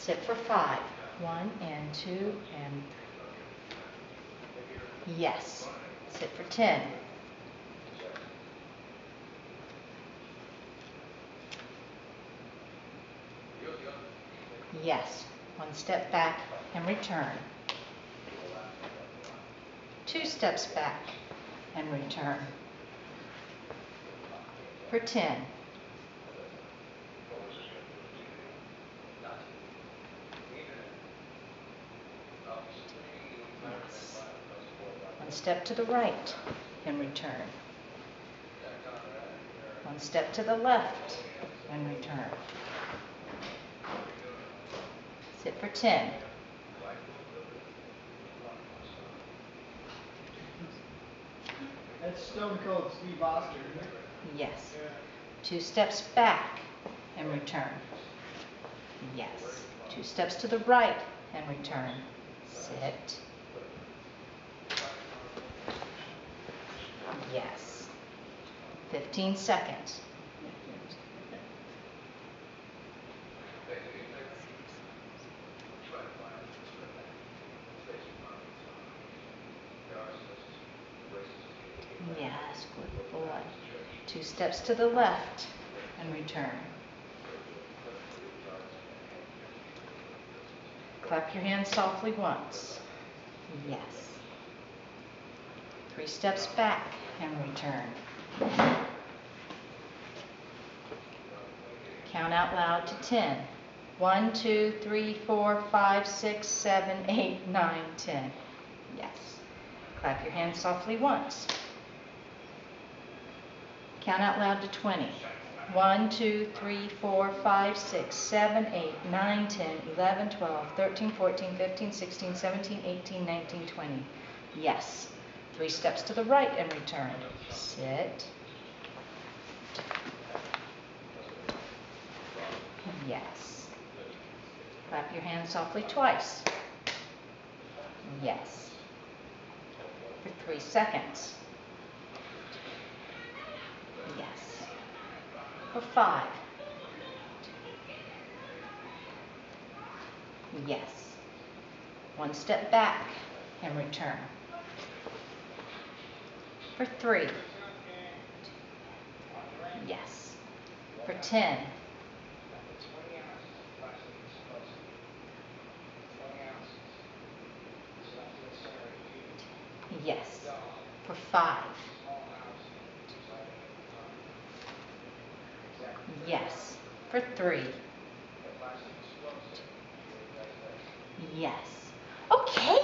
Sit for five. One and two and three. Yes. Sit for 10. Yes. One step back and return. Two steps back and return. For 10. Yes. One step to the right and return. One step to the left and return. Sit for 10. That's Stone Cold Steve Austin. isn't it? Yes. Two steps back and return. Yes. Two steps to the right and return. Sit. Yes. 15 seconds. Yes, good boy. Two steps to the left and return. Clap your hands softly once. Yes. Three steps back and return. Count out loud to 10. 1, 2, 3, 4, 5, 6, 7, 8, 9, 10. Yes. Clap your hands softly once. Count out loud to 20. 1, 2, 3, 4, 5, 6, 7, 8, 9, 10, 11, 12, 13, 14, 15, 16, 17, 18, 19, 20. Yes. Three steps to the right and return. Sit. Yes. Clap your hands softly twice. Yes. For three seconds. Yes. For five. Yes. One step back and return. For three. Yes. For 10. Yes. For five. Yes. For three. Yes. Okay.